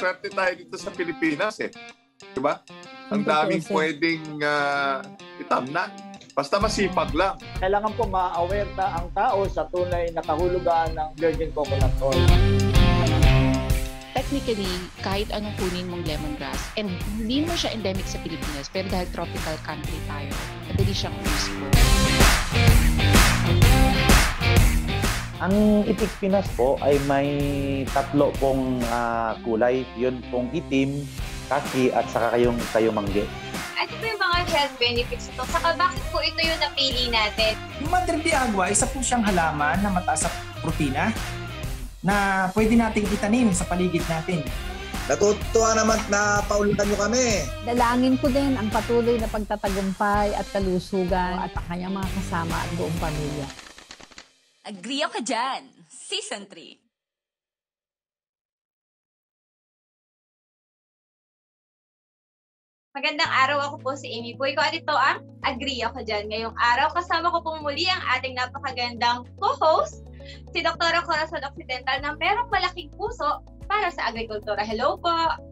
swerte tayo dito sa Pilipinas eh. Di ba? Ang daming pwedeng uh, itamnan. Basta masipag lang. Kailangan po ma-aware na ang tao sa tunay na kahulugan ng virgin coconut oil. Technically, kahit anong kunin mong lemongrass, and hindi mo siya endemic sa Pilipinas, pero dahil tropical country tayo, madali siyang useful. Ang itik Pinas po ay may tatlo pong uh, kulay. Yun pong itim, kaki, at saka kayong, kayong mangge. Ano po yung mga health benefits ito? Saka bakit po ito yung napili natin? Yung Madre de Agua, isa po siyang halaman na mataas sa protina na pwede nating itanim sa paligid natin. Natutuwa naman na paulitan nyo kami. Dalangin ko din ang patuloy na pagtatagumpay at kalusugan at ang kanyang mga kasama at buong pamilya. Agree ka dyan. Season 3. Magandang araw ako po si Amy po. Ikaw dito ang agree ako dyan. Ngayong araw, kasama ko po muli ang ating napakagandang co-host, si Dr. Corazon Occidental na merong malaking puso para sa agrikultura. Hello po!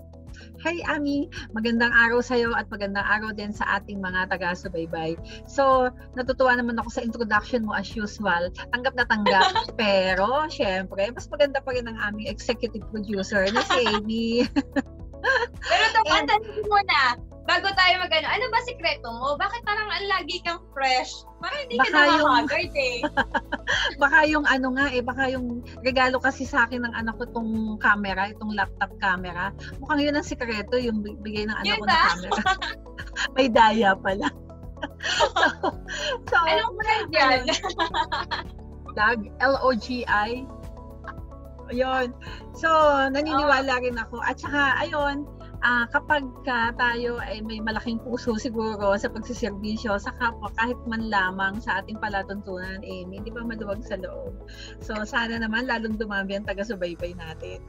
Hi Ami, magandang araw sa iyo at magandang araw din sa ating mga taga-subaybay. So, natutuwa naman ako sa introduction mo as usual. Tanggap na tanggap. Pero, syempre, mas maganda pa rin ang aming executive producer na si Amy. Pero ito, And, muna, bago tayo magano, ano ba sikreto mo? Bakit parang ang lagi kang fresh? Parang hindi ka nakakagard eh. baka yung ano nga eh, baka yung regalo kasi sa akin ng anak ko tong camera, itong laptop camera. Mukhang yun ang sikreto, yung bigay ng anak yun ko na camera. May daya pala. so, so, Anong brand yan? Log, L-O-G-I. Yun. So, naniniwala rin ako. At saka, ayun, uh, kapag ka tayo ay may malaking puso siguro sa pagsiservisyo sa kapwa kahit man lamang sa ating palatuntunan eh hindi pa maluwag sa loob. So sana naman lalong dumami ang taga-subaybay natin.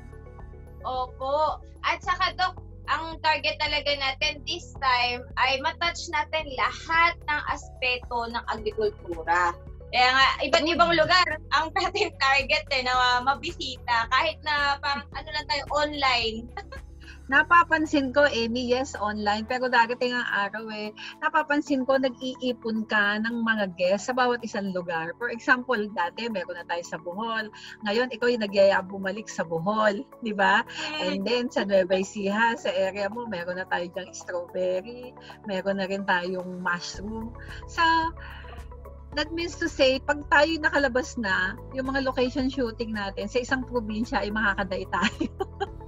Opo. At saka Dok, ang target talaga natin this time ay matouch natin lahat ng aspeto ng agrikultura. Kaya nga, iba't ibang lugar ang ating target eh, na mabisita. Kahit na parang ano lang tayo, online. napapansin ko, Amy, yes, online, pero darating ang araw eh, napapansin ko, nag-iipon ka ng mga guests sa bawat isang lugar. For example, dati, meron na tayo sa Bohol. Ngayon, ikaw yung nagyaya bumalik sa Bohol, di ba? And then, sa Nueva Ecija, sa area mo, meron na tayo dyang strawberry, meron na rin tayong mushroom. Sa that means to say, pag tayo nakalabas na, yung mga location shooting natin sa isang probinsya ay makakaday tayo.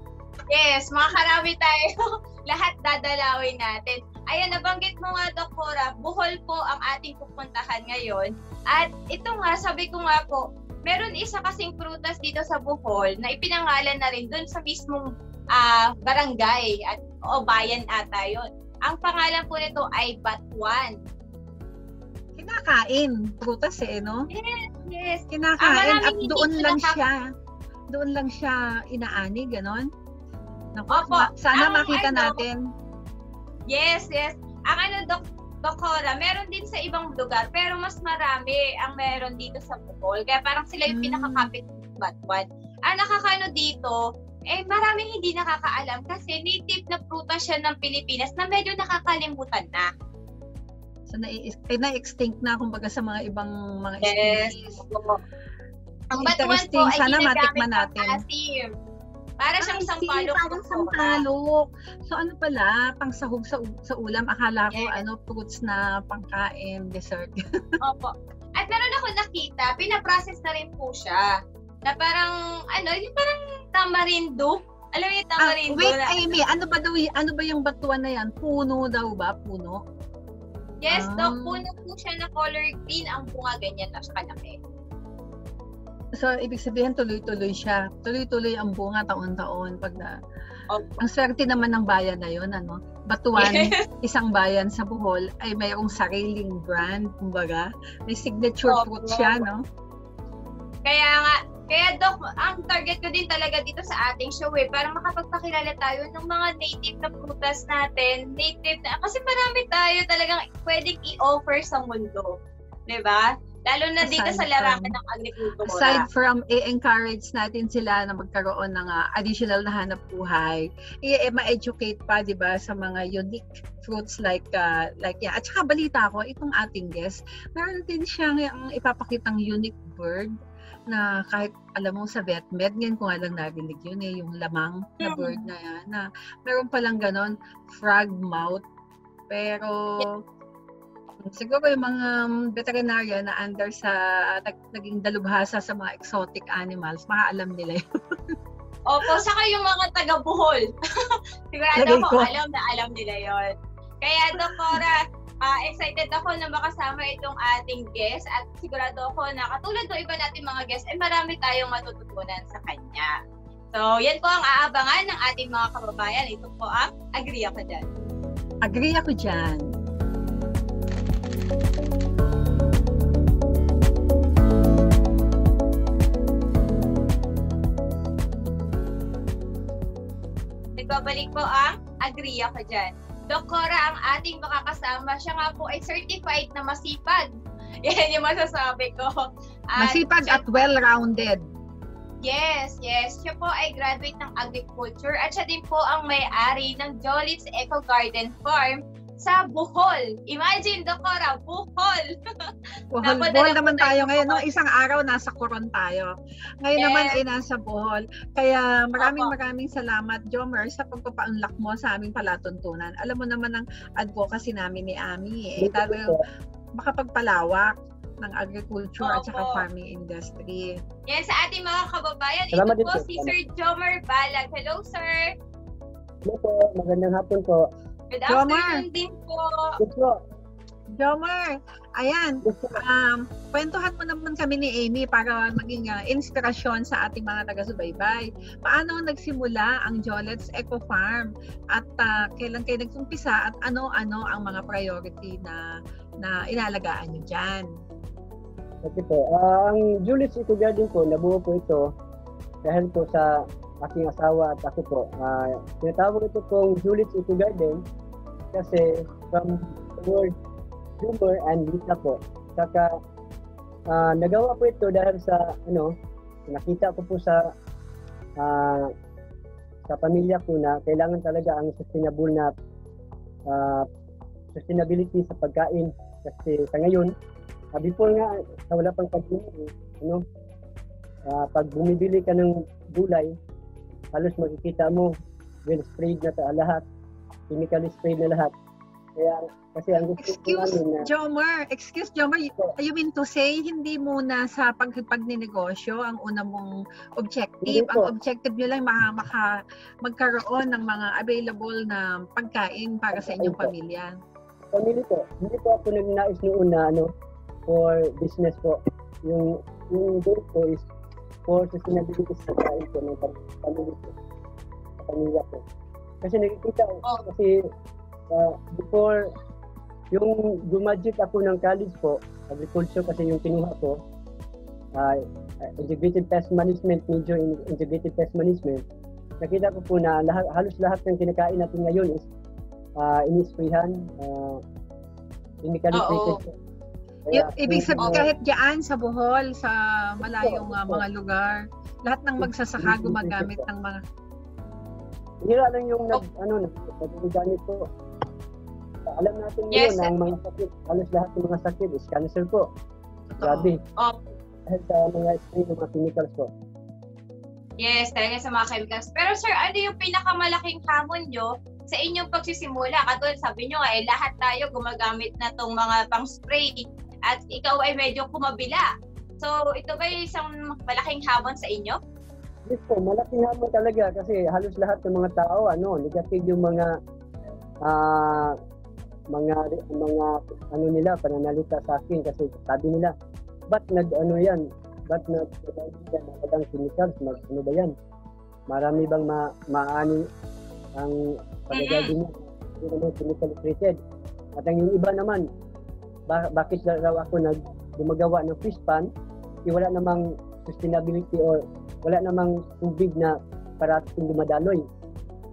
Yes, makakarami tayo. Lahat dadalawin natin. Ayan, nabanggit mo nga, Doktora, Bohol po ang ating pupuntahan ngayon. At ito nga, sabi ko nga po, meron isa kasing prutas dito sa Bohol na ipinangalan na rin dun sa mismong uh, barangay at o bayan ata yun. Ang pangalan po nito ay Batuan. Kinakain. Prutas eh, no? Yes, yes. Kinakain at doon lang siya. Doon lang siya inaani, ganon? Naku, Opo, sana ang, makita ano, natin. Yes, yes. Ang ano, Dok, Dokora, meron din sa ibang lugar, pero mas marami ang meron dito sa Bohol. Kaya parang sila yung hmm. pinakakapit ng Batwan. Ang nakakano dito, eh maraming hindi nakakaalam kasi native na prutas siya ng Pilipinas na medyo nakakalimutan na. So na, na-extinct na kumbaga sa mga ibang mga yes. species. Ang batuan po ay sana matikman natin. Asim. Para siyang sampalok. Parang sampalok. So ano pala, pang sahog sa, sa ulam, akala ko yes. ano, fruits na pangkain, dessert. Opo. At meron ako nakita, pinaprocess na rin po siya. Na parang, ano, yung parang tamarindo. Alam mo yung ah, tamarindo? Ah, wait, na, Amy, ano ba daw, ano ba yung batuan na yan? Puno daw ba? Puno? Yes, ah. daw, puno po siya na color green. Ang bunga ganyan na siya kalaki. So, ibig sabihin, tuloy-tuloy siya. Tuloy-tuloy ang bunga taon-taon. Pag na, okay. Ang swerte naman ng bayan na yun, ano? Batuan, yes. isang bayan sa Bohol, ay mayroong sariling brand, kumbaga. May signature okay. fruit siya, no? Kaya nga, kaya Doc, ang target ko din talaga dito sa ating show eh, para makapagpakilala tayo ng mga native na prutas natin, native na, kasi marami tayo talagang pwedeng i-offer sa mundo. ba? Lalo na dito Aside sa larangan from- ng agrikultura. Aside from i-encourage natin sila na magkaroon ng ah, additional na hanap buhay, i- ma-educate pa 'di ba sa mga unique fruits like ah, like yeah. At saka balita ko itong ating guest, meron din siyang ang ipapakitang unique bird na kahit alam mo sa VetMed, ngayon ko nga lang narinig yun eh, yung lamang na Mm. bird na yan, na meron palang ganon, frog mouth. Pero siguro yung mga veterinarian na under sa nag, naging dalubhasa sa mga exotic animals, makaalam nila yun. Opo, saka yung mga taga-Bohol. Sigurado Lagay ako ko. alam na alam nila yon. Kaya Doktora, ah, excited ako na makasama itong ating guest at sigurado ako na katulad ng iba nating mga guests, ay marami tayong matututunan sa kanya. So, yan po ang aabangan ng ating mga kababayan. Ito po ang Agree Ako Dyan. Agree ako dyan. Nagbabalik po ang Agree Ako Dyan. Doktora ang ating makakasama. Siya nga po ay certified na masipag. Yan yung masasabi ko. At Masipag siya- at well-rounded. Yes, yes. Siya po ay graduate ng agriculture at siya din po ang may-ari ng Jolit's Eco Garden Farm sa Bohol. Imagine, Dokora, Bohol! Bohol, Bohol naman tayo tayo ngayon. No? Isang araw nasa Coron tayo. Ngayon Yes. naman ay nasa Bohol. Kaya maraming Opo. maraming salamat, Jomer, sa pagpapaunlak mo sa aming palatuntunan. Alam mo naman ang advocacy namin ni Ami. Eh, talagang makapagpalawak ng agriculture at saka Opo. farming industry. Yan sa ating mga kababayan. Salamat Ito po po. si Sir Jomer Balag. Hello, sir. Hello po, magandang hapon po. Good Jomar. afternoon din po. Jomer, ayan, um, kwentuhan mo naman kami ni Amy para maging ah, inspirasyon sa ating mga taga-subaybay. Paano nagsimula ang Jolets Eco Farm at ah, kailan kayo nagsumpisa at ano-ano ang mga priority na na inalagaan nyo dyan? Okay po. Ah, ang Julius Eco Garden po, nabuo po ito dahil po sa aking asawa at ako po. Ah, tinatawag ito pong Julius Eco Garden kasi from the word humor and Lisa po. Saka ah, nagawa po ito dahil sa ano, nakita ko po sa ah, sa pamilya ko na kailangan talaga ang sustainable na ah, sustainability sa pagkain kasi sa ngayon Ah, before nga, sa wala pang pandemya, ano, ah, pag bumibili ka ng gulay, halos makikita mo, well sprayed na ta lahat, chemically sprayed na lahat. Kaya, kasi ang gusto ko Excuse, namin na, Jomer, excuse Jomer, you, Po. you mean to say hindi muna sa pag pagnenegosyo ang una mong objective. Po. Ang objective nyo lang maka, maka, magkaroon ng mga available na pagkain para sa inyong po. pamilya. family ko, hindi po ako nagnais noon na, ano, for business po. Yung, yung goal ko is for sustainability sa pagkain ko ng pam- family ko, sa pamilya ko. Kasi nakikita ko, Oh. kasi ah, before, yung gumaduate ako ng college po, agriculture kasi yung kinuha ko, ah, integrated pest management, major in integrated pest management, nakita ko po na lahat, halos lahat ng kinakain natin ngayon is uh, inisprayhan, uh, chemically treated. Y- ibig sabihin, uh, kahit diyan sa Bohol, sa malayong ah, mga lugar, lahat ng magsasaka gumagamit ng mga Hira lang yung nag, ano, nag-organic po. Alam natin Yes, na ang mga sakit, halos lahat ng mga sakit is cancer po. Grabe. Opo. Dahil sa mga spray ng mga chemicals po. Yes, dahil sa mga chemicals. Pero sir, ano yung pinakamalaking hamon nyo sa inyong pagsisimula? Katulad sabi nyo nga, eh, lahat tayo gumagamit na tong mga pang-spray at ikaw ay medyo kumabila. So, ito ba yung isang malaking hamon sa inyo? Yes po, malaking hamon talaga kasi halos lahat ng mga tao, ano, negative yung mga ah mga mga ano nila pananalita sa akin kasi sabi nila ba't nag ano yan? Ba't nag yan walang chemicals mag ano ba yan? Marami bang ma maani ang paggagali mo? Hindi naman chemical treated at ang yung iba naman ba- bakit raw ako nag gumagawa ng fish pan eh, wala namang sustainability or wala namang tubig na parating dumadaloy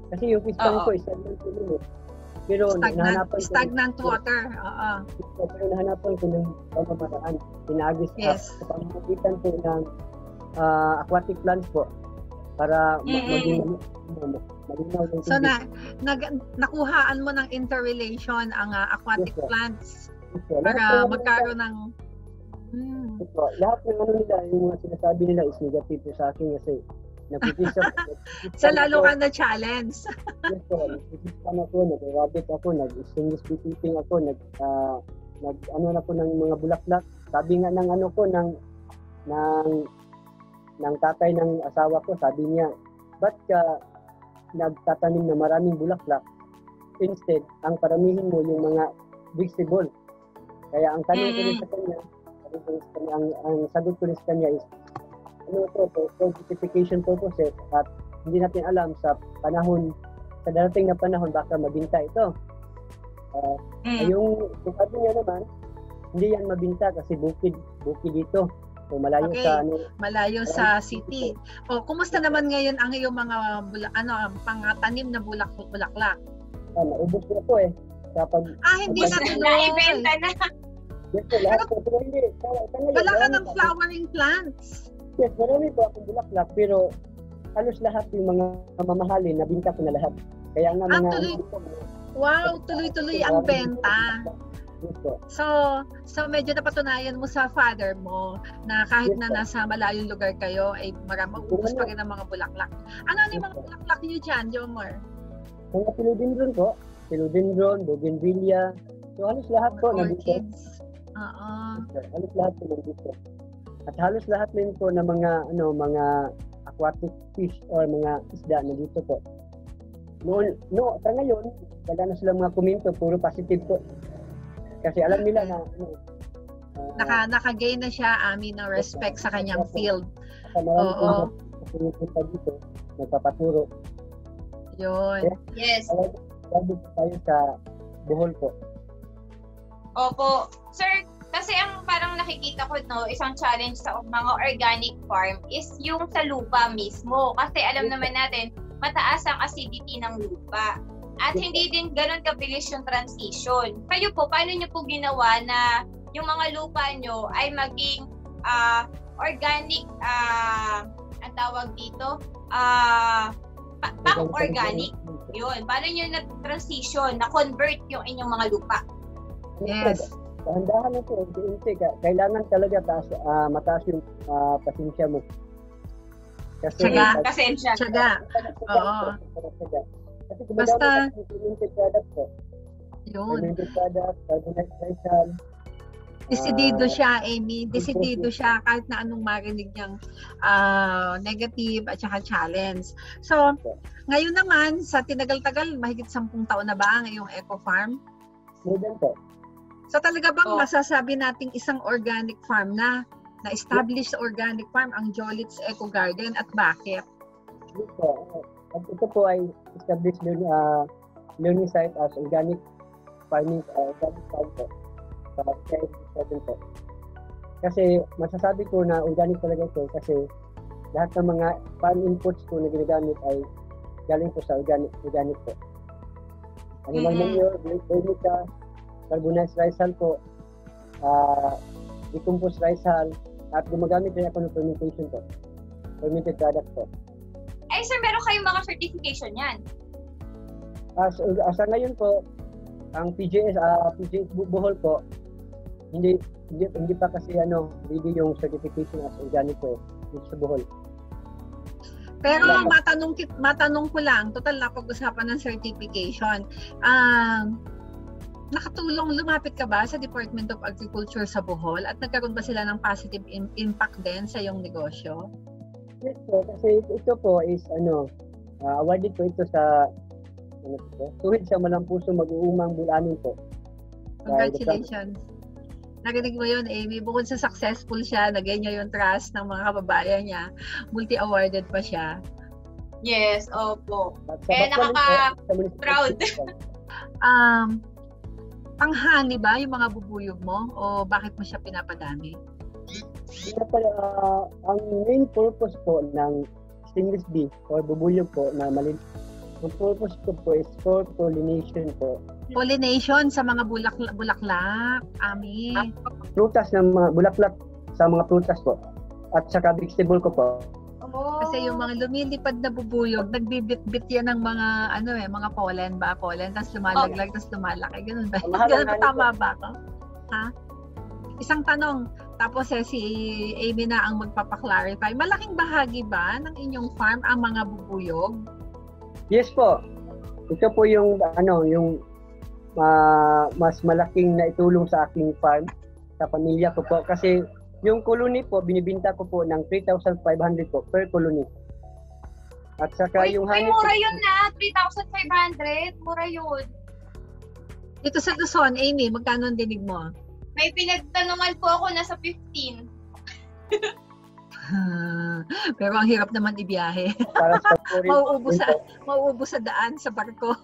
kasi yung Oo. ko is 70 minutes Pero Stagnant, nahanapan ko, stagnant water. Oo. pero nahanapan ko ng pamamaraan. Pinagis Yes. sa pamamagitan po ng ah, aquatic plants po para Mm-mm. maging malinaw yung So na nag, nakuhaan mo ng interrelation ang ah, aquatic Yes, sir. plants Yes, para magkaroon ng Hmm. Po, lahat ng ano nila, yung mga sinasabi nila is negative sa akin kasi nagpipisa So lalo ka na challenge. Yes po, nagpipisa ako, nag-rabbit ako, nag-English speaking ako, nag, ah, nag ano na po ng mga bulaklak. Sabi nga ng ano ko, ng, ng, ng tatay ng asawa ko, sabi niya, ba't ka nagtatanim na maraming bulaklak? Instead, ang paramihin mo yung mga vegetable. Kaya ang tanong ko rin sa kanya, ko rin sa kanya, ang, ang sagot ko sa kanya is, ano to, for certification purposes at hindi natin alam sa panahon, sa darating na panahon, baka mabinta ito. Ah, Mm. Yung, yung sabi niya naman, hindi yan mabinta kasi bukid, bukid dito. So malayo Okay. sa ano, Malayo sa city. O kumusta naman ngayon ang iyong mga bula, ano pangatanim na bulak bulaklak? ah, naubos na po eh. Kapag, Ah, hindi na, tuloy. naibenta na. yes lahat po. Hindi, sa ngayon, Wala ka ng flowering plants. Yes, marami po akong bulaklak, pero halos lahat yung mga mamahalin, nabinta ko na lahat. Kaya nga Ah, mga... tuloy. ano Wow, tuloy-tuloy ang benta. So, so medyo napatunayan mo sa father mo na kahit na nasa malayong lugar kayo, ay marami ubus pa rin ang mga bulaklak. Ano ano yung mga bulaklak niyo dyan, Jomar? Mga philodendron po, philodendron, bougainvillea. So halos lahat po. Orchids. Oo. Halos lahat po nandito. At halos lahat din po ng mga ano mga aquatic fish or mga isda nandito po. Noon, no, sa ngayon, wala na silang mga komento, puro positive po. Kasi alam nila na ano, ah, Naka, naka-gain na siya, amin, ng respect sa kanyang field. sa Oo. po pumupunta dito, nagpapaturo. Yun. Yes. Lagi tayo sa Bohol po. Opo. Sir, kasi ang parang nakikita ko no, isang challenge sa mga organic farm is yung sa lupa mismo. Kasi alam naman natin, mataas ang acidity ng lupa. At hindi din ganun kabilis yung transition. Kayo po, paano nyo po ginawa na yung mga lupa nyo ay maging ah, organic, ah, ang tawag dito, ah, pa- pang-organic. Yun. Paano nyo nag-transition, na-convert yung inyong mga lupa? Yes. Dahan-dahan lang po, unti-unti. Ka- Kailangan talaga taas, ah, mataas yung ah, pasensya mo. Kasi Tsaga. Pasensya. Tsaga. Oo. Kasi Basta- fermented product po. Yun. Product, glycan. Desidido ah, siya, Amy. Desidido siya kahit na anong marinig niyang ah, negative at saka challenge. So, ngayon naman, sa tinagal-tagal, mahigit sampung taon na ba ang iyong eco farm? Than po. So talaga bang Oh. masasabi nating isang organic farm na na established organic farm ang Jolit's Eco Garden at bakit? Po. At ito po ay established learning, uh, learning site as organic farming uh, organic farm po. Sa Quezon po. Kasi masasabi ko na organic talaga ito kasi lahat ng mga farm inputs ko na ginagamit ay galing po sa organic organic po. Animal Mhm. manure, vermica, carbonized rice hull po, uh, decomposed rice hull, at gumagamit rin ako ng fermentation po. Fermented product po. Ay, sir, meron kayong mga certification yan. As, as ngayon po, ang PJS, ah PJS Bu- Bohol po, hindi, hindi, hindi pa kasi ano, hindi yung certification as organic po eh, dito sa Bohol. Pero Wala. matanong matanong ko lang, total na pag-usapan ng certification. Um nakatulong lumapit ka ba sa Department of Agriculture sa Bohol at nagkaroon ba sila ng positive im- impact din sa iyong negosyo? Yes po, kasi ito po is ano, ah, awarded po ito sa ano po, tuhid sa malang puso mag-uumang bulanin po. Congratulations. Narinig mo yun, Amy. Bukod sa successful siya, nagay niya yung trust ng mga kababayan niya. Multi-awarded pa siya. Yes, opo. Kaya Baclaran po, nakaka- sa municipal proud. hospital. Um, panghani ba yung mga bubuyog mo? O bakit mo siya pinapadami? Kaya pala, ah, ang main purpose po ng stainless beef or bubuyog po na mali Ang purpose ko po is for pollination po. Pollination sa mga bulak bulaklak, Ami. Prutas ng mga bulaklak sa mga prutas po. At saka vegetable ko po. Oh. Kasi yung mga lumilipad na bubuyog, nagbibit-bit yan ng mga ano eh, mga pollen ba? Pollen, tapos lumalaglag, tapos lumalaki. Ganun ba? Mahal Ganun honey Tama ba ako? Ha? Isang tanong, tapos eh, si Amy na ang magpapaklarify. Malaking bahagi ba ng inyong farm ang mga bubuyog? Yes po. Ito po yung ano, yung ah, mas malaking na itulong sa aking farm sa pamilya ko po kasi yung colony po binibenta ko po ng 3,500 po per colony. At saka Uy, yung uy, honey mura po, yun na. 3,500. Mura yun. Dito sa Luzon, Amy, magkano ang dinig mo? May pinagtanungan po ako nasa 15. Pero ang hirap naman ibiyahe. para sa pagpuri. mauubos sa mauubos sa daan sa barko.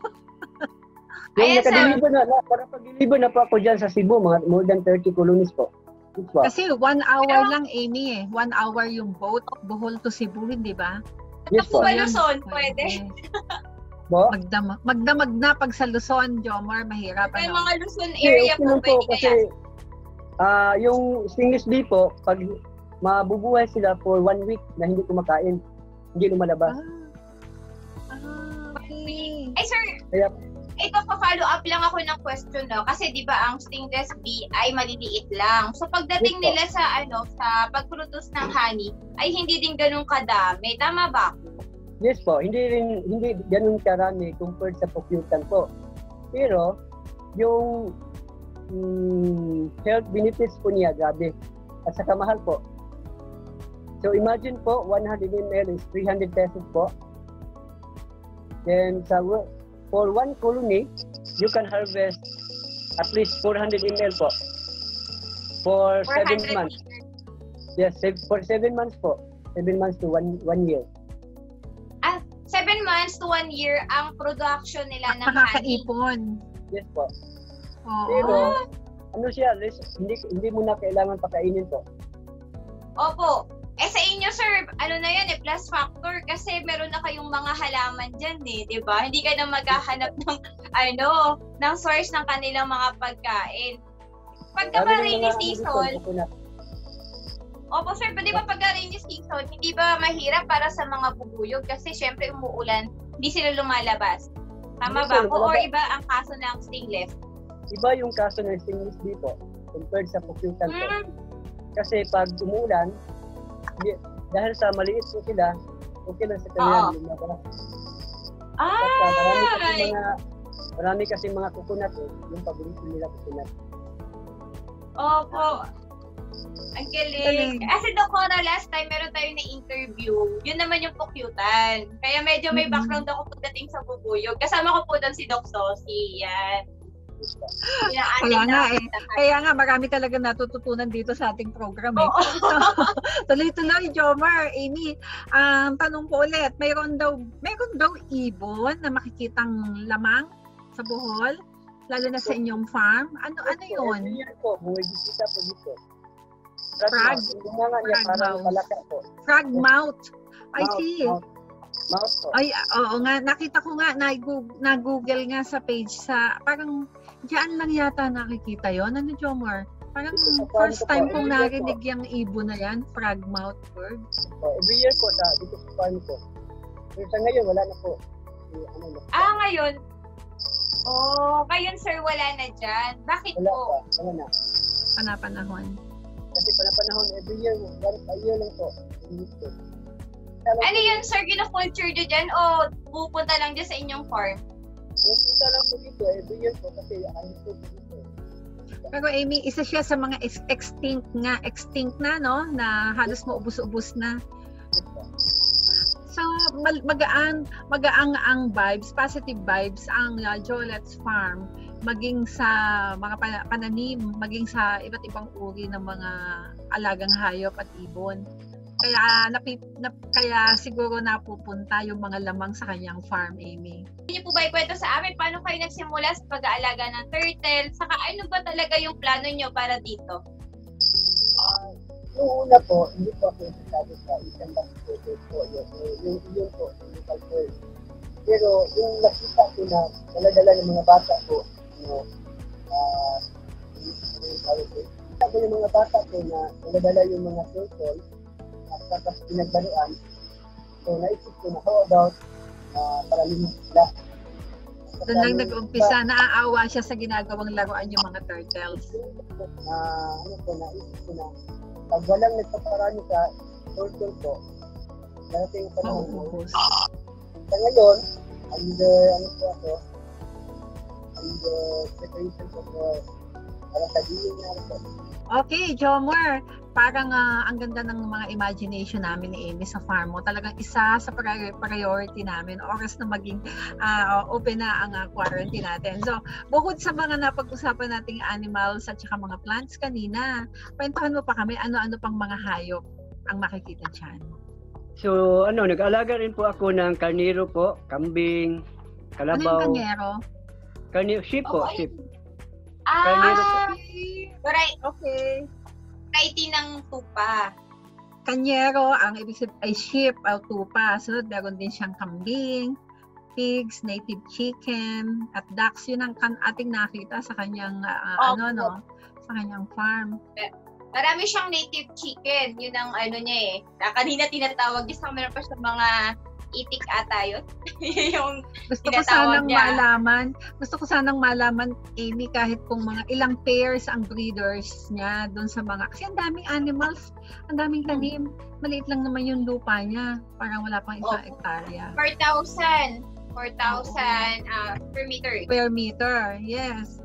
Yung nakadeliver na, na para pag-deliver na po ako dyan sa Cebu, mga more than 30 colonies po. Po. Kasi one hour lang, Amy eh. One hour yung boat, Bohol to Cebu, hindi ba? Yes po. Ba, Ayan, Luzon? Pwede. Po? Magdamag, magdamag na pag sa Luzon, Jomar, mahirap. May Ano? mga Luzon area okay po lang po pwede kasi kaya. ah yung stingless bee po, pag mabubuhay sila for one week na hindi kumakain, hindi lumalabas. Ah, ah, okay. Ay, sir, Kaya ito pa-follow up lang ako ng question no kasi 'di ba ang stingless bee ay maliliit lang. So pagdating nila sa ano sa pagproduce ng honey ay hindi din ganun kadami. Tama ba? Yes po, hindi rin hindi ganun karami compared sa pukyutan po. Pero yung mm, health benefits po niya grabe. At saka mahal po. So imagine po 100 ml is 300 pesos po. Then sa for one colony, you can harvest at least 400 ml po. For 7 400 months. Yes, for 7 months po. 7 months to 1 1 year. Ah, 7 months to 1 year ang production nila ng honey. Nakakaipon. Yes po. Oo. Pero, ano siya, hindi, hindi mo na kailangan pakainin to. Opo. Eh sa inyo sir, ano na yan eh, plus factor kasi meron na kayong mga halaman dyan eh, di ba? Hindi ka na maghahanap ng, ano, ng source ng kanilang mga pagkain. Pagka ba rainy season, dito, opo sir, di ba pagka rainy season, hindi ba mahirap para sa mga bubuyog kasi syempre umuulan, hindi sila lumalabas. Tama ba? O or iba ang kaso ng stingless? Iba yung kaso ng stingless po compared sa pukyutan po. Hmm, Kasi pag umulan, dahil sa maliit po sila, okay lang sa kanila Oo. lumabas. Basta marami kasi mga marami kasi mga coconut eh, yung paborito nila coconut. Opo. Ang galing. Kasi Dokora, last time meron tayo na interview. Yun naman yung pukyutan. Kaya medyo may background ako pagdating sa bubuyog. Kasama ko po doon si Doc Sosi. Yan. Kaya nga eh. Kaya nga, marami talaga natututunan dito sa ating program eh. Tuloy-tuloy, Jomar, Amy. Ang tanong ko ulit, mayroon daw, mayroon daw ibon na makikitang lamang sa Bohol? Lalo na sa inyong farm? Ano ano yun? Year po, bumibisita po dito. Parang mouse. palaka po. Frog mouth. I Mouth, see. Mouth, po. Ay, oo nga. Nakita ko nga, na-google nga sa page sa, parang, diyan lang yata nakikita yon Ano, Jomar? Parang first time kong narinig yung ibon na yan, frog mouth bird. Oh, every year po sa dito sa farm ko. Pero sa ngayon wala na po. Ano na. Ah, ngayon. Oh, ngayon sir, wala na dyan. Bakit Wala po? pa. Wala na. Panapanahon. Kasi panapanahon every year, once a year lang po. Dito. Ano yun sir, gina-culture nyo dyan o pupunta lang dyan sa inyong farm? Pupunta lang po dito every year po kasi ano po dito. Pero Amy, isa siya sa mga ex- extinct nga, extinct na, no? Na halos maubos-ubos na. So, mal- magaan, magaang ang vibes, positive vibes ang uh, Jolet's Farm maging sa mga pana- pananim, maging sa iba't ibang uri ng mga alagang hayop at ibon. Kaya napi, nap, kaya siguro napupunta yung mga lamang sa kanyang farm, Amy. Hindi po ba ikwento sa amin paano kayo nagsimula sa pag-aalaga ng turtle? Saka ano ba talaga yung plano nyo para dito? Ah, yung una po, hindi po ako interesado sa isang lang po po yun. Yung yun po, yung local bird. Pero yung nakita ko na dala-dala ng mga bata ko, ano, ah, ano yung tawag ko? Nakita ko yung mga bata ko na dala-dala yung mga turtle at tapos pinaglaruan. So naisip ko na how about uh, paralimos sila. Doon lang nag-umpisa, naaawa siya sa ginagawang laruan yung mga turtles. na ano ko naisip ko na pag walang nagpaparami sa turtle ko, darating panahon mo. Mauubos. Sa ngayon, under ano po ako, under preparation ko for Okay, Jomar, parang ah, ang ganda ng mga imagination namin ni Amy sa farm mo. Talagang isa sa pri- priority namin, oras na maging ah, open na ang ah, quarantine natin. So, bukod sa mga napag-usapan nating animals at saka mga plants kanina, kwentuhan mo pa kami ano-ano pang mga hayop ang makikita dyan. So, ano, nag-alaga rin po ako ng karniro po, kambing, Ano yung kalabaw. kanyero? Karniro, sheep po, Okay. sheep. Ah, variety, Okay. variety ng tupa. Kanyero, ang ibig sabihin ay sheep o tupa. Sunod, meron din siyang kambing, pigs, native chicken, at ducks. Yun ang kan ating nakita sa kanyang ah, Opo. ano no, sa kanyang farm. Marami siyang native chicken. Yun ang ano niya eh. Na kanina tinatawag niya sa meron pa siya mga itik ata yun. yung Gusto ko sanang niya. malaman, gusto ko sanang malaman, Amy, kahit kung mga ilang pairs ang breeders niya doon sa mga, kasi ang daming animals, ang daming tanim, maliit lang naman yung lupa niya, parang wala pang isang Opo. hektarya. 4,000. 4,000 ah, per meter. Per meter, yes.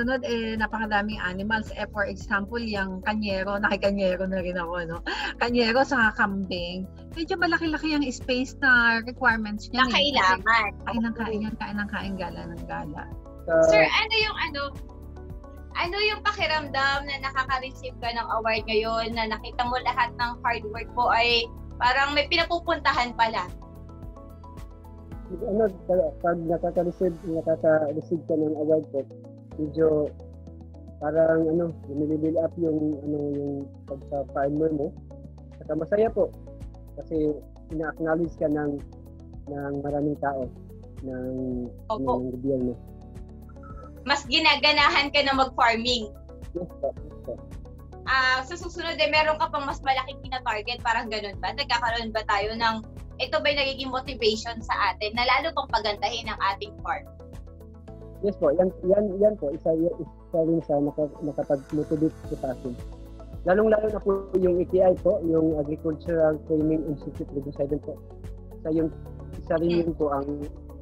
Sunod, eh, napakadaming animals. Eh, for example, yung kanyero, nakikanyero na rin ako, no? Kanyero sa kambing. Medyo malaki-laki ang space na requirements niya. Na kailangan. Kain ng kain yan, kain ng kain, gala ng gala. Uh, Sir, ano yung ano, ano yung pakiramdam na nakaka-receive ka ng award ngayon na nakita mo lahat ng hard work mo ay parang may pinapupuntahan pala. ano, pag- pag nakaka-receive, nakaka-receive ka ng award po, medyo parang ano, bumibill up yung ano yung pagka-farmer mo. Saka masaya po kasi ina-acknowledge ka ng ng maraming tao ng Opo. ng gobyerno. Mas ginaganahan ka na mag-farming. Yes po. Yes po. Ah, sa susunod eh, meron ka pang mas malaking tina-target, parang ganun ba? Nagkakaroon ba tayo ng, ito ba'y nagiging motivation sa atin na lalo pang pagandahin ang ating farm? Yes po, yan, yan, yan po, isa, isa rin sa naka, nakapag-motivate ko sa akin. Lalong-lalo na po yung ETI po, yung Agricultural Training Institute Riverside po. Isa, yung, isa rin yun po ang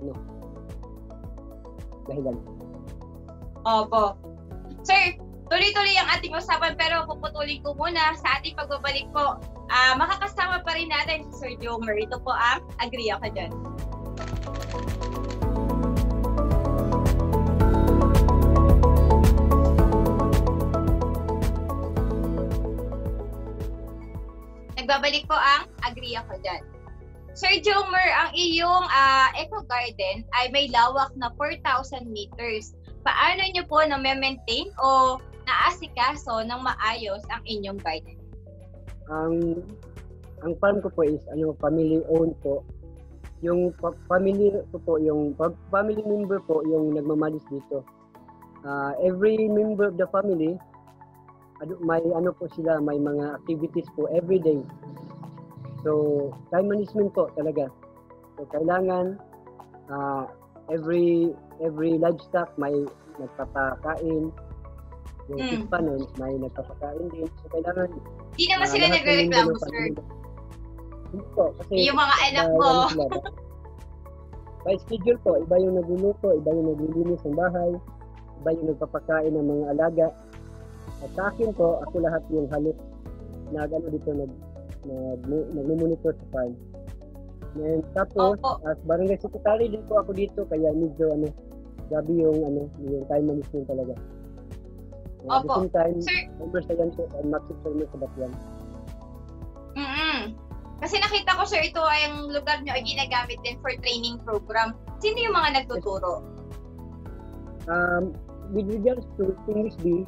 ano, dahilan. Opo. Sir, tuloy-tuloy ang ating usapan pero puputulin ko muna sa ating pagbabalik po. Ah, makakasama pa rin natin si Sir Jomer. Ito po ang agree ako dyan. Nagbabalik po ang agree ako dyan. Sir Jomer, ang iyong ah, eco garden ay may lawak na 4,000 meters paano nyo po na maintain o naasikaso ng maayos ang inyong garden? Ang ang farm ko po is ano family owned po. Yung pa- family ko po, yung pa- family member po yung nagmamalis dito. Ah, every member of the family ano, may ano po sila, may mga activities po every day. So, time management po talaga. So, kailangan ah, every every livestock may nagpapakain. Yung Mm. pa nun, may nagpapakain din. So, kailangan Hindi naman Ah, sila nagre-reklamo, sir. Hindi po, kasi Yung mga anak ah, mo. ano by schedule po, iba yung nagluluto, iba yung naglilinis ng bahay, iba yung nagpapakain ng mga alaga. At sa akin po, ako lahat yung halos nag ano dito nag nag nagmo-monitor sa farm. And tapos, Opo. as barangay secretary din po ako dito, kaya medyo ano, grabe yung ano, yung time management talaga. Uh, at the Opo. same time, Sir, members na yan po, and maxi sa Batyan. mm Kasi nakita ko, sir, ito ay ang lugar nyo ay ginagamit din for training program. Sino yung mga nagtuturo? Um, with regards to English bee,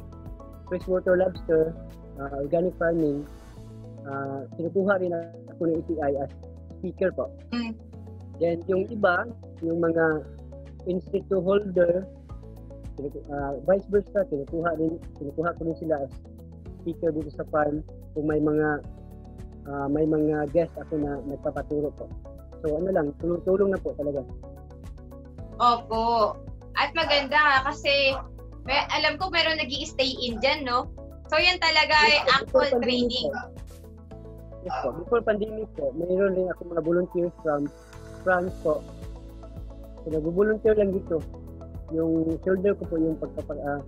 freshwater lobster, uh, organic farming, uh, kinukuha rin ako ng ETI as speaker po. Mm. Then yung iba, yung mga institute holder, uh, vice versa, kinukuha, rin, kinukuha ko rin sila as speaker dito sa farm kung may mga uh, may mga guest ako na nagpapaturo po. So ano lang, tulong-tulong na po talaga. Opo. At maganda kasi may, alam ko meron nag stay in dyan, no? So yan talaga ay Yes, po, actual before training. po. Yes po, before pandemic po, mayroon rin ako mga volunteers from France po. So nag-volunteer lang dito. Yung shoulder ko po yung pagpapa, uh,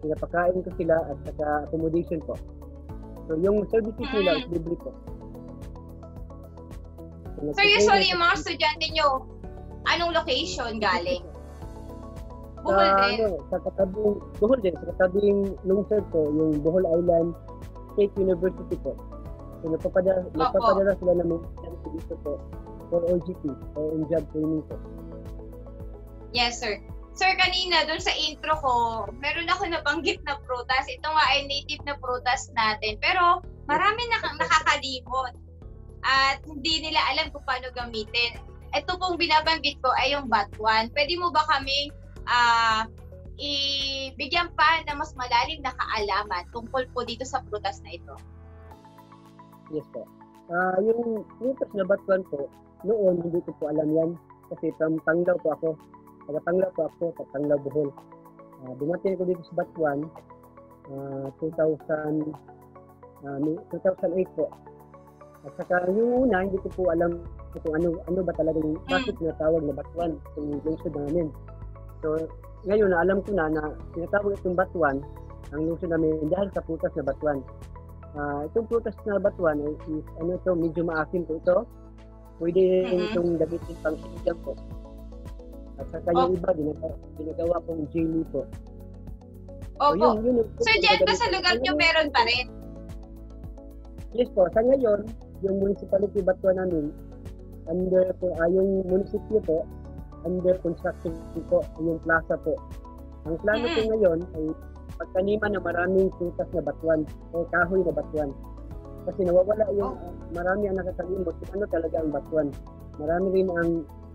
pinapakain ko sila at saka accommodation po. So yung services nila is libre po. So usually yung mga estudyante nyo, anong location galing? Bohol sa, din. ano, sa katabing, Bohol din, sa katabing lungsod po, yung Bohol Island State University po. So nagpapadala, nagpapadala sila ng mga dito po for OGT, or on-job training po. Yes, sir. Sir, kanina doon sa intro ko, meron ako nabanggit na prutas. Ito nga ay native na prutas natin. Pero marami na nakakalimot. At hindi nila alam kung paano gamitin. Ito pong binabanggit ko ay yung batuan. Pwede mo ba kaming ah ibigyan pa ng mas malalim na kaalaman tungkol po dito sa prutas na ito? Yes po. Ah, yung prutas na batuan po, noon hindi ko po alam yan. Kasi from Tanglaw po ako. Taga Tanglaw po ako, sa Tanglaw Bohol. Ah, dumating ko dito sa Batuan, ah, 2000, ah, ni- 2008 po. At saka yung una, hindi ko po alam kung ano ano ba talaga yung bakit tinatawag na Batuan yung lungsod namin. So, ngayon na alam ko na na tinatawag itong Batuan ang lungsod namin dahil sa prutas na Batuan. Ah, itong prutas na Batuan is, is ano to, medyo maasim po ito. Pwede Mhm. itong gamitin pang sinigang po. At saka yung iba, ginagawa, ginagawa pong jelly po. So, Opo. yun, yun, prutas na dyan ba sa lugar nyo meron pa rin? Yes po, sa ngayon, yung municipality Batuan namin, under po, ah, yung munisipyo po, under construction po, yung plaza po. Ang plano po Mm. ngayon ay pagtaniman ng maraming prutas na batuan o kahoy na batuan. Kasi nawawala yung ah, marami ang nakakalimot kung ano talaga ang batuan. Marami rin ang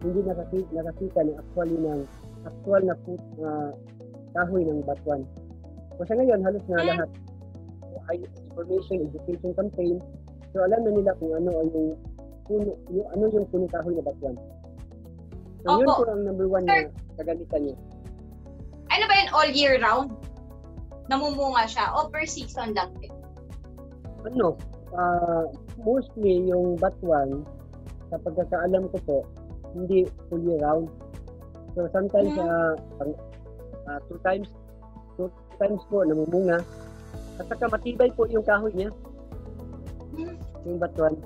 hindi nakakita, nakakita ng actually ng actual na put, ah, kahoy ng batuan. Sa ngayon, halos na Mm. lahat ay information, education campaign. So alam na nila kung ano ay yung puno, yung, ano yung puno kahoy na batuan. So yun Opo. po ang number one na kagamitan niya. Ano ba yun, all year round? Namumunga siya o per season lang din? Ano, ah, mostly yung batuan, sa pagkakaalam ko po, hindi full year round. So sometimes, Mm. ah, pang- ah, two times, two times po namumunga. At saka matibay po yung kahoy niya, Hmm. yung batuan.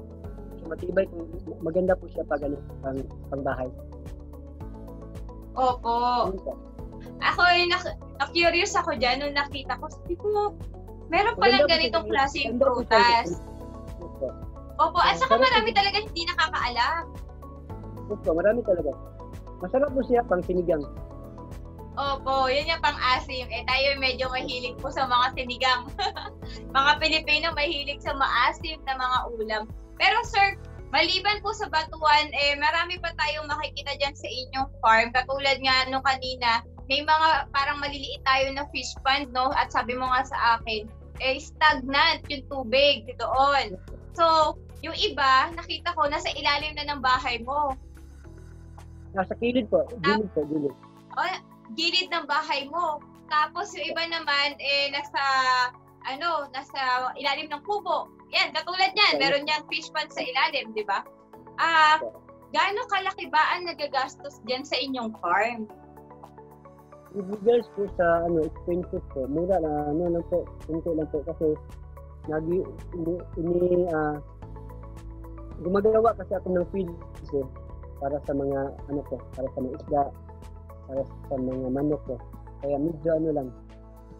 So, matibay po, maganda po siya pag ano, pang, pang bahay. Opo. Ako ay na- na-curious ako dyan nung nakita ko. Sabi ko, meron palang ganitong klaseng prutas. Opo, at saka marami talaga hindi nakakaalam. Yes po, marami talaga. Masarap po siya pang sinigang. Opo, yun yung pang-asim. Eh, tayo medyo mahilig po sa mga sinigang. mga Pilipino mahilig sa maasim na mga ulam. Pero sir, maliban po sa batuan, eh, marami pa tayong makikita dyan sa inyong farm. Katulad nga nung kanina, may mga parang maliliit tayo na fish pond, no? At sabi mo nga sa akin, eh, stagnant yung tubig doon. So, yung iba, nakita ko, nasa ilalim na ng bahay mo. Nasa kilid po, gilid po, gilid. o gilid ng bahay mo. Tapos yung iba naman eh nasa ano, nasa ilalim ng kubo. Yan, katulad niyan, meron niyang fish pond sa ilalim, di ba? Ah, gaano kalaki ba ang nagagastos diyan sa inyong farm? With regards po sa ano expenses po, mura na ano lang po, kunti lang po kasi nagi ini, ini ah, gumagawa kasi ako ng feeds eh, para sa mga ano po, para sa mga isda, para sa mga manok po. Kaya medyo ano lang.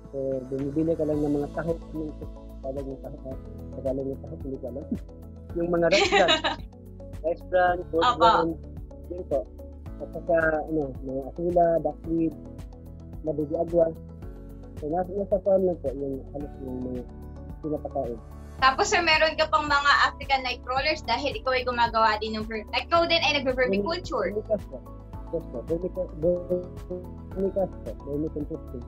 So, bumibili ka lang ng mga tahok, ng tahok, ah, Tagalog tahok, hindi ko alam. yung mga pork Opo. bran, yun po. At saka, ano, mga asula, duckweed, mabugi agwa. So, nasa, nasa farm lang po yung halos yung mga pinapakain. Tapos sir, meron ka pang mga African night crawlers dahil ikaw ay gumagawa din ng ver- ikaw din ay nagver-vermiculture. Vermicast po. Yes po, vermic- vermicast po, vermicomposting.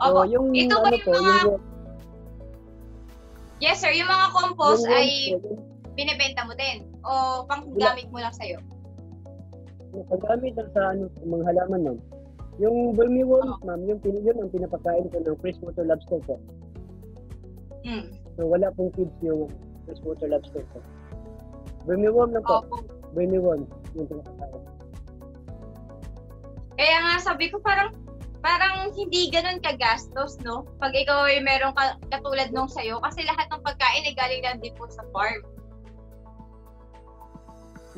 Opo. So, yung Ito ba ano yung po, mga, yung, yes sir, yung mga compost yung, ay yung, binibenta mo din? O panggamit mo lang sa'yo? yung paggamit lang sa ano, mga halaman ma'am. Yung vermiworms ma'am, yung pin, yun ang pinapakain ko ng freshwater lobster po. Hmm. So wala pong feeds yung freshwater lobster po. Vermiworm lang po. Opo. Vermiworm yung pinapakain. Kaya nga sabi ko parang parang hindi ganun kagastos, no? Pag ikaw ay meron ka, katulad nung sa'yo, kasi lahat ng pagkain ay galing lang din po sa farm.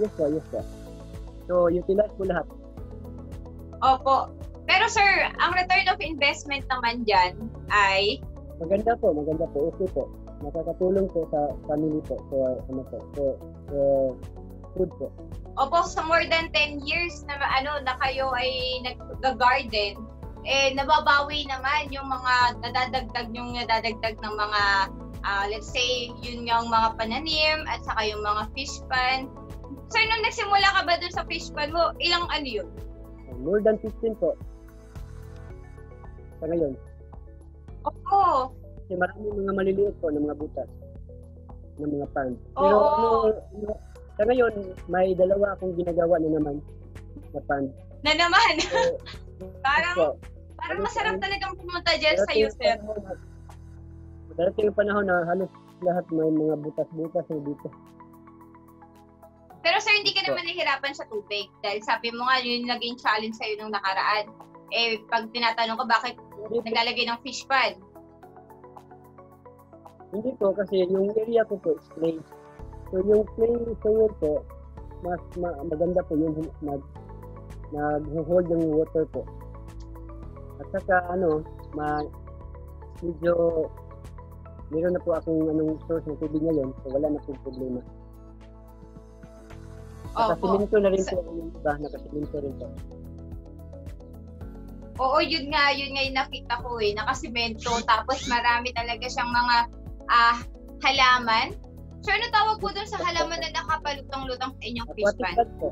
Yes po, yes po. So utilize po lahat. Opo. Pero sir, ang return of investment naman dyan ay, Maganda po, maganda po. Okay po. Nakakatulong po sa family po. So ano po, so, uh, food po. opo, sa more than 10 years na ano na kayo ay nag-garden, eh nababawi naman yung mga nadadagdag yung nadadagdag ng mga ah, let's say yun yung mga pananim at saka yung mga fish pan. Sir, nung nagsimula ka ba dun sa fish pan mo, ilang ano yun? More than 15 po. Sa ngayon. Oo. Kasi maraming mga maliliit po ng mga butas. Ng mga pan. Pero Oo. ano, ano, sa ngayon, may dalawa akong ginagawa na naman na pan. Na naman. So, parang parang masarap talagang pumunta dyan sa iyo, sir. Darating ang panahon na halos lahat may mga butas-butas na dito. Pero sir, hindi ka naman nahihirapan sa tubig. Dahil sabi mo nga, yun yung naging challenge sa'yo nung nakaraan. Eh, pag tinatanong ko bakit naglalagay ng fish pan, hindi po kasi yung area ko po is clay. So yung clay soil po, mas ma- maganda po yung nag nag-hold ng water po. At saka ano, ma medyo meron na po akong anong source ng tubig ngayon, so wala na pong problema. Opo. Nakasimento na rin po yung iba, nakasimento rin po. Oo, yun nga, yun nga yung nakita ko eh, nakasimento, tapos marami talaga siyang mga ah halaman. Sir, ano tawag po dun sa halaman na nakapalutang-lutang sa inyong fish Aquatic pan? plant po.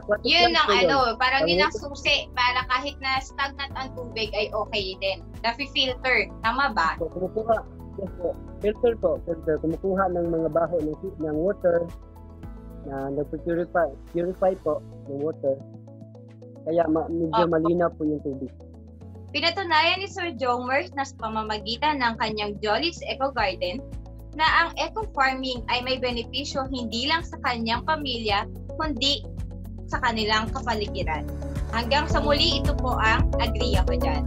Aquatic Yun ang yun. ano, parang yun ang susi para kahit na stagnant ang tubig ay okay din. Nafi-filter. Tama ba? po, kumukuha, yes po, filter po, filter, kumukuha ng mga baho ng, ng water na nagpupurify purify po ng water. Kaya ma, medyo malinaw po yung tubig. Pinatunayan ni Sir Jomer na sa pamamagitan ng kanyang Jolly's Eco Garden na ang eco farming ay may benepisyo hindi lang sa kanyang pamilya kundi sa kanilang kapaligiran. Hanggang sa muli, ito po ang Agree Ako Dyan.